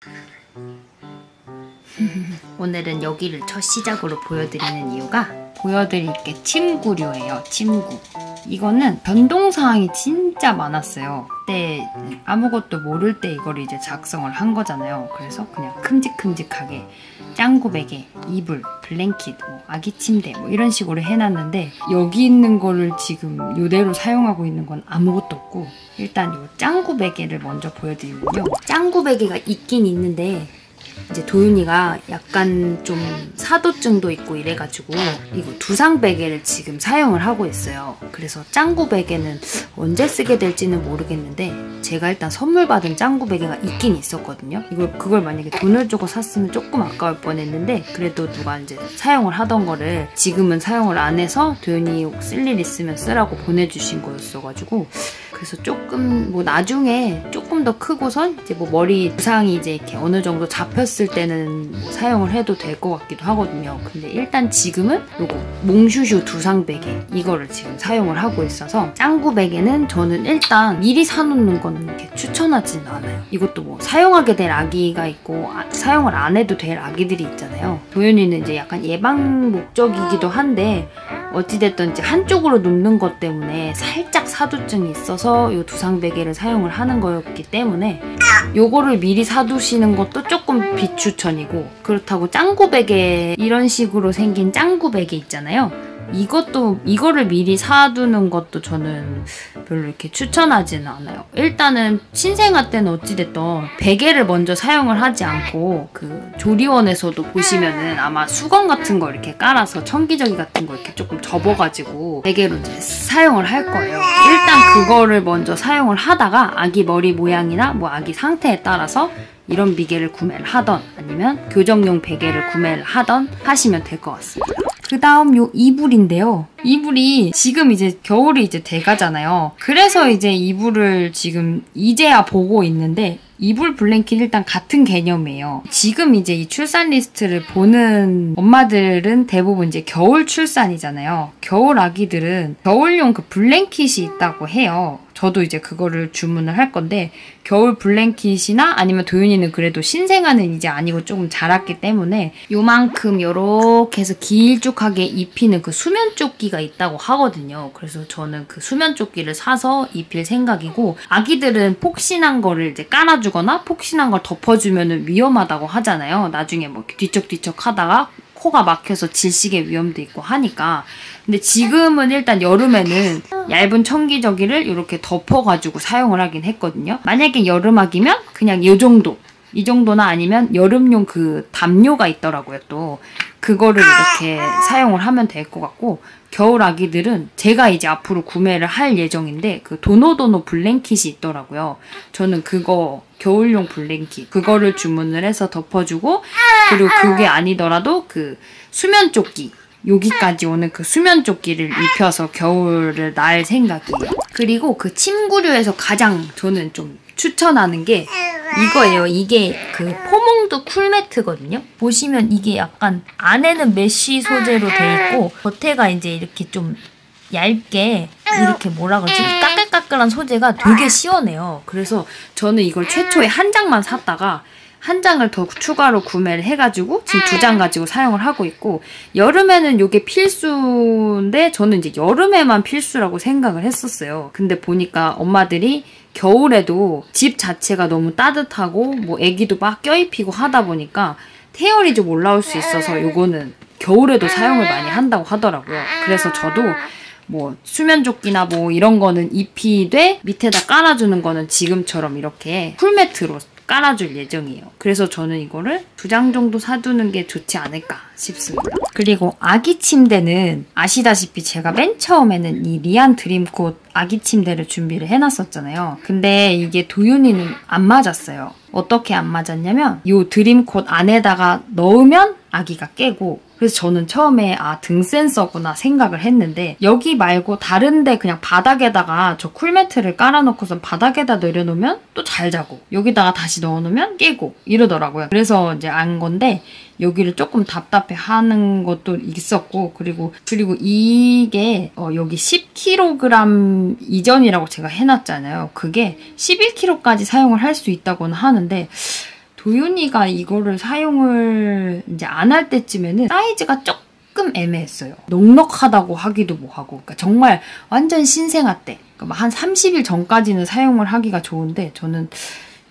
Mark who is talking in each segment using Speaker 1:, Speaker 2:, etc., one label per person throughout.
Speaker 1: 오늘은 여기를 첫 시작으로 보여드리는 이유가 보여드릴 게 침구류예요. 침구. 이거는 변동사항이 진짜 많았어요. 그때 아무것도 모를 때 이걸 이제 작성을 한 거잖아요. 그래서 그냥 큼직큼직하게 짱구 베개, 이불, 블랭킷, 뭐 아기 침대 뭐 이런 식으로 해놨는데 여기 있는 거를 지금 이대로 사용하고 있는 건 아무것도 없고 일단 이 짱구 베개를 먼저 보여드리면요. 짱구 베개가 있긴 있는데 이제 도윤이가 약간 좀 사도증도 있고 이래가지고 이거 두상 베개를 지금 사용을 하고 있어요. 그래서 짱구 베개는 언제 쓰게 될지는 모르겠는데 제가 일단 선물 받은 짱구 베개가 있긴 있었거든요. 이걸 그걸 만약에 돈을 주고 샀으면 조금 아까울 뻔했는데 그래도 누가 이제 사용을 하던 거를 지금은 사용을 안 해서 도윤이 쓸 일 있으면 쓰라고 보내주신 거였어가지고 그래서 조금 뭐 나중에 조금 더 크고선 이제 뭐 머리 두상이 이제 이렇게 어느 정도 잡혔을 때는 뭐 사용을 해도 될 것 같기도 하거든요. 근데 일단 지금은 요거 몽슈슈 두상 베개 이거를 지금 사용을 하고 있어서 짱구 베개는 저는 일단 미리 사놓는 건 이렇게 추천하지는 않아요. 이것도 뭐 사용하게 될 아기가 있고 아, 사용을 안 해도 될 아기들이 있잖아요. 도현이는 이제 약간 예방 목적이기도 한데 어찌됐든 이제 한쪽으로 눕는 것 때문에 살짝 사두증이 있어서 이 두상 베개를 사용을 하는 거였기 때문에 요거를 미리 사두시는 것도 조금 비추천이고 그렇다고 짱구 베개 이런 식으로 생긴 짱구 베개 있잖아요. 이것도 이거를 미리 사두는 것도 저는 별로 이렇게 추천하지는 않아요. 일단은 신생아 때는 어찌됐던 베개를 먼저 사용을 하지 않고 그 조리원에서도 보시면은 아마 수건 같은 거 이렇게 깔아서 청기저귀 같은 거 이렇게 조금 접어가지고 베개로 이제 사용을 할 거예요. 일단 그거를 먼저 사용을 하다가 아기 머리 모양이나 뭐 아기 상태에 따라서 이런 베개를 구매를 하던 아니면 교정용 베개를 구매를 하던 하시면 될 것 같습니다. 그 다음 요 이불인데요. 이불이 지금 이제 겨울이 이제 돼가잖아요. 그래서 이제 이불을 지금 이제야 보고 있는데 이불 blanket 일단 같은 개념이에요. 지금 이제 이 출산 리스트를 보는 엄마들은 대부분 이제 겨울 출산이잖아요. 겨울 아기들은 겨울용 그 blanket이 있다고 해요. 저도 이제 그거를 주문을 할 건데 겨울 블랭킷이나 아니면 도윤이는 그래도 신생아는 이제 아니고 조금 자랐기 때문에 요만큼 요렇게 해서 길쭉하게 입히는 그 수면 조끼가 있다고 하거든요. 그래서 저는 그 수면 조끼를 사서 입힐 생각이고 아기들은 폭신한 거를 이제 깔아주거나 폭신한 걸 덮어주면 위험하다고 하잖아요. 나중에 뭐 뒤척뒤척 하다가 코가 막혀서 질식의 위험도 있고 하니까. 근데 지금은 일단 여름에는 얇은 청기저귀를 이렇게 덮어가지고 사용을 하긴 했거든요. 만약에 여름학이면 그냥 이 정도. 이 정도나 아니면 여름용 그 담요가 있더라고요 또 그거를 이렇게 사용을 하면 될 것 같고 겨울 아기들은 제가 이제 앞으로 구매를 할 예정인데 그 도노도노 블랭킷이 있더라고요 저는 그거 겨울용 블랭킷 그거를 주문을 해서 덮어주고 그리고 그게 아니더라도 그 수면 조끼 여기까지 오는 그 수면 조끼를 입혀서 겨울을 날 생각이에요. 그리고 그 침구류에서 가장 저는 좀 추천하는 게 이거예요. 이게 그 포몽드 쿨매트거든요. 보시면 이게 약간 안에는 메쉬 소재로 돼 있고 겉에가 이제 이렇게 좀 얇게 이렇게 뭐라 그러지? 까끌까끌한 소재가 되게 시원해요. 그래서 저는 이걸 최초에 한 장만 샀다가 한 장을 더 추가로 구매를 해가지고 지금 두 장 가지고 사용을 하고 있고 여름에는 이게 필수인데 저는 이제 여름에만 필수라고 생각을 했었어요. 근데 보니까 엄마들이 겨울에도 집 자체가 너무 따뜻하고 뭐 애기도 막 껴입히고 하다 보니까 태열이 좀 올라올 수 있어서 요거는 겨울에도 사용을 많이 한다고 하더라고요. 그래서 저도 뭐 수면조끼나 뭐 이런 거는 입히되 밑에다 깔아주는 거는 지금처럼 이렇게 풀매트로 깔아줄 예정이에요. 그래서 저는 이거를 두 장 정도 사두는 게 좋지 않을까 싶습니다. 그리고 아기 침대는 아시다시피 제가 맨 처음에는 이 리안 드림콧 아기 침대를 준비를 해놨었잖아요. 근데 이게 도윤이는 안 맞았어요. 어떻게 안 맞았냐면 이 드림콧 안에다가 넣으면 아기가 깨고 그래서 저는 처음에 아 등 센서구나 생각을 했는데 여기 말고 다른데 그냥 바닥에다가 저 쿨매트를 깔아놓고선 바닥에다 내려놓으면 또 잘 자고 여기다가 다시 넣어놓으면 깨고 이러더라고요. 그래서 이제 안 건데 여기를 조금 답답해 하는 것도 있었고 그리고 그리고 이게 어 여기 10kg 이전이라고 제가 해놨잖아요. 그게 11kg까지 사용을 할 수 있다고는 하는데 도윤이가 이거를 사용을 이제 안 할 때쯤에는 사이즈가 조금 애매했어요. 넉넉하다고 하기도 뭐하고. 그러니까 정말 완전 신생아 때. 그러니까 한 30일 전까지는 사용을 하기가 좋은데 저는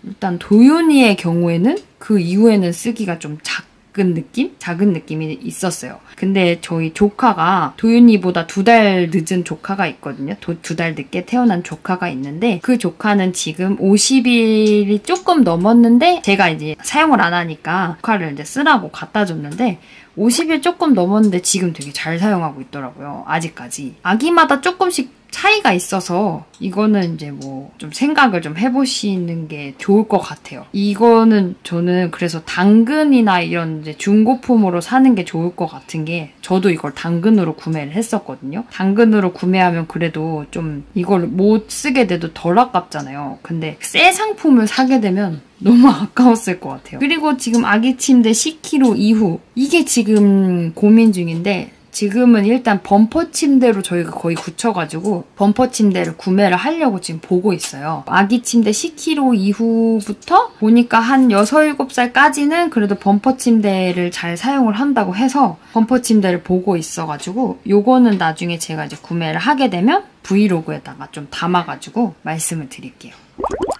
Speaker 1: 일단 도윤이의 경우에는 그 이후에는 쓰기가 좀 작, 작은 느낌? 작은 느낌이 있었어요. 근데 저희 조카가 도윤이보다 두 달 늦은 조카가 있거든요. 두 달 늦게 태어난 조카가 있는데 그 조카는 지금 50일이 조금 넘었는데 제가 이제 사용을 안 하니까 조카를 이제 쓰라고 갖다 줬는데 50일 조금 넘었는데 지금 되게 잘 사용하고 있더라고요. 아직까지. 아기마다 조금씩 차이가 있어서 이거는 이제 뭐 좀 생각을 좀 해보시는 게 좋을 것 같아요. 이거는 저는 그래서 당근이나 이런 이제 중고품으로 사는 게 좋을 것 같은 게 저도 이걸 당근으로 구매를 했었거든요. 당근으로 구매하면 그래도 좀 이걸 못 쓰게 돼도 덜 아깝잖아요. 근데 새 상품을 사게 되면 너무 아까웠을 것 같아요. 그리고 지금 아기 침대 10kg 이후 이게 지금 고민 중인데 지금은 일단 범퍼 침대로 저희가 거의 굳혀가지고 범퍼 침대를 구매를 하려고 지금 보고 있어요. 아기 침대 10kg 이후부터 보니까 한 6, 7살까지는 그래도 범퍼 침대를 잘 사용을 한다고 해서 범퍼 침대를 보고 있어가지고 요거는 나중에 제가 이제 구매를 하게 되면 브이로그에다가 좀 담아가지고 말씀을 드릴게요.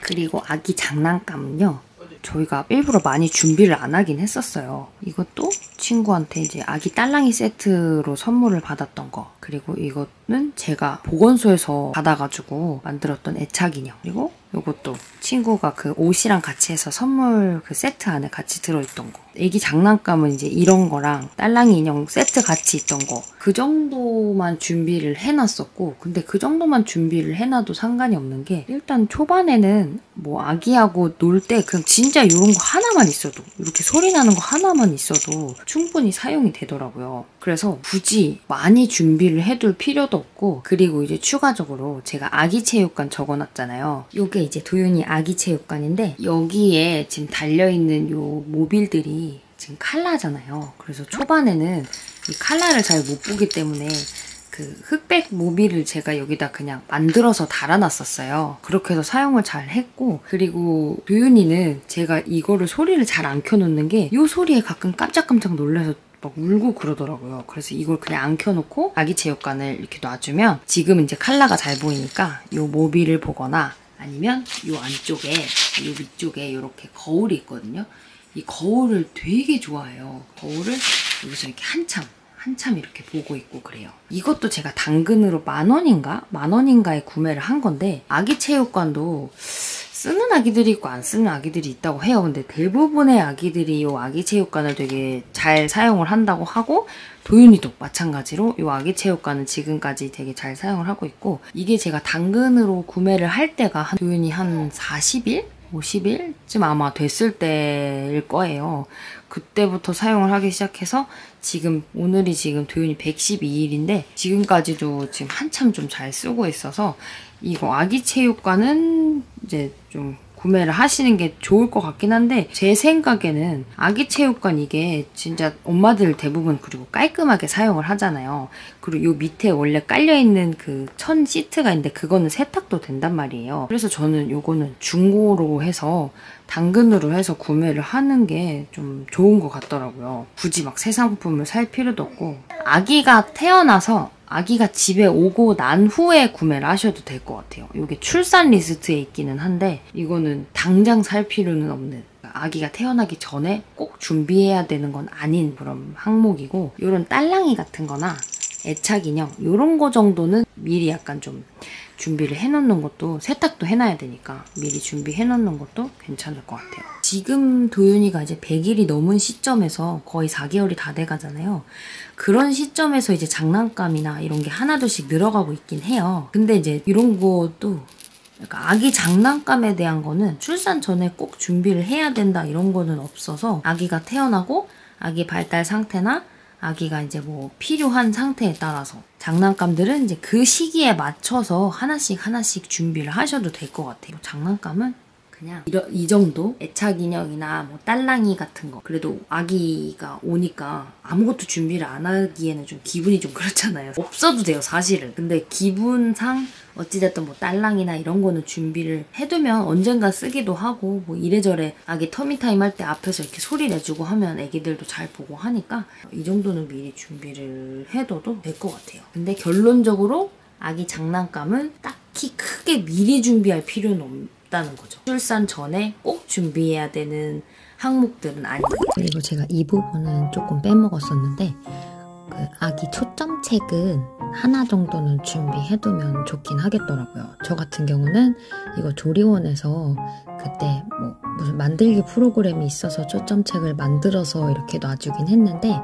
Speaker 1: 그리고 아기 장난감은요. 저희가 일부러 많이 준비를 안 하긴 했었어요. 이것도 친구한테 이제 아기 딸랑이 세트로 선물을 받았던 거 그리고 이거는 제가 보건소에서 받아가지고 만들었던 애착 인형 그리고 이것도 친구가 그 옷이랑 같이 해서 선물 그 세트 안에 같이 들어있던 거. 애기 장난감은 이제 이런 거랑 딸랑이 인형 세트 같이 있던 거. 그 정도만 준비를 해놨었고, 근데 그 정도만 준비를 해놔도 상관이 없는 게, 일단 초반에는 뭐 아기하고 놀 때 그냥 진짜 이런 거 하나만 있어도, 이렇게 소리 나는 거 하나만 있어도 충분히 사용이 되더라고요. 그래서 굳이 많이 준비를 해둘 필요도 없고, 그리고 이제 추가적으로 제가 아기 체육관 적어놨잖아요. 요게 이제 도윤이 아기 체육관인데 여기에 지금 달려있는 요 모빌들이 지금 칼라잖아요. 그래서 초반에는 이 칼라를 잘 못 보기 때문에 그 흑백 모빌을 제가 여기다 그냥 만들어서 달아놨었어요. 그렇게 해서 사용을 잘 했고 그리고 도윤이는 제가 이거를 소리를 잘 안 켜놓는 게 이 소리에 가끔 깜짝깜짝 놀라서 막 울고 그러더라고요. 그래서 이걸 그냥 안 켜놓고 아기 체육관을 이렇게 놔주면 지금 이제 칼라가 잘 보이니까 이 모빌을 보거나 아니면 이 안쪽에 이 위쪽에 이렇게 거울이 있거든요. 이 거울을 되게 좋아해요. 거울을 여기서 이렇게 한참 한참 이렇게 보고 있고 그래요. 이것도 제가 당근으로 만 원인가? 만 원인가에 구매를 한 건데 아기 체육관도 쓰는 아기들이 있고 안 쓰는 아기들이 있다고 해요. 근데 대부분의 아기들이 이 아기 체육관을 되게 잘 사용을 한다고 하고 도윤이도 마찬가지로 이 아기 체육관은 지금까지 되게 잘 사용을 하고 있고 이게 제가 당근으로 구매를 할 때가 한 도윤이 한 40일? 50일쯤 아마 됐을 때일 거예요. 그때부터 사용을 하기 시작해서 지금 오늘이 지금 도윤이 112일인데 지금까지도 지금 한참 좀 잘 쓰고 있어서 이거 아기 체육관은 이제 좀 구매를 하시는 게 좋을 것 같긴 한데 제 생각에는 아기 체육관 이게 진짜 엄마들 대부분 그리고 깔끔하게 사용을 하잖아요. 그리고 요 밑에 원래 깔려있는 그 천 시트가 있는데 그거는 세탁도 된단 말이에요. 그래서 저는 요거는 중고로 해서 당근으로 해서 구매를 하는 게 좀 좋은 것 같더라고요. 굳이 막 새 상품을 살 필요도 없고 아기가 태어나서 아기가 집에 오고 난 후에 구매를 하셔도 될 것 같아요. 이게 출산 리스트에 있기는 한데 이거는 당장 살 필요는 없는 아기가 태어나기 전에 꼭 준비해야 되는 건 아닌 그런 항목이고 이런 딸랑이 같은 거나 애착 인형 이런 거 정도는 미리 약간 좀 준비를 해놓는 것도 세탁도 해놔야 되니까 미리 준비해놓는 것도 괜찮을 것 같아요. 지금 도윤이가 이제 100일이 넘은 시점에서 거의 4개월이 다 돼가잖아요. 그런 시점에서 이제 장난감이나 이런 게 하나둘씩 늘어가고 있긴 해요. 근데 이제 이런 것도 그러니까 아기 장난감에 대한 거는 출산 전에 꼭 준비를 해야 된다 이런 거는 없어서 아기가 태어나고 아기 발달 상태나 아기가 이제 뭐 필요한 상태에 따라서 장난감들은 이제 그 시기에 맞춰서 하나씩 하나씩 준비를 하셔도 될 것 같아요. 장난감은 그냥 이러, 이 정도? 애착 인형이나 뭐 딸랑이 같은 거. 그래도 아기가 오니까 아무것도 준비를 안 하기에는 좀 기분이 좀 그렇잖아요. 없어도 돼요 사실은. 근데 기분상 어찌됐든 뭐 딸랑이나 이런 거는 준비를 해두면 언젠가 쓰기도 하고 뭐 이래저래 아기 터미타임 할 때 앞에서 이렇게 소리 내주고 하면 애기들도 잘 보고 하니까 이 정도는 미리 준비를 해둬도 될 것 같아요. 근데 결론적으로 아기 장난감은 딱히 크게 미리 준비할 필요는 없다는 거죠. 출산 전에 꼭 준비해야 되는 항목들은 아니에요. 그리고 제가 이 부분은 조금 빼먹었었는데 그 아기 초점책은 하나 정도는 준비해두면 좋긴 하겠더라고요. 저 같은 경우는 이거 조리원에서 그때 뭐 무슨 만들기 프로그램이 있어서 초점책을 만들어서 이렇게 놔주긴 했는데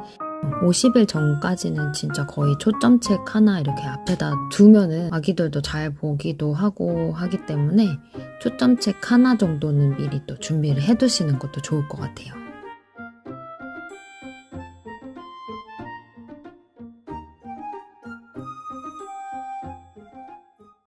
Speaker 1: 50일 전까지는 진짜 거의 초점책 하나 이렇게 앞에다 두면은 아기들도 잘 보기도 하고 하기 때문에 초점책 하나 정도는 미리 또 준비를 해두시는 것도 좋을 것 같아요.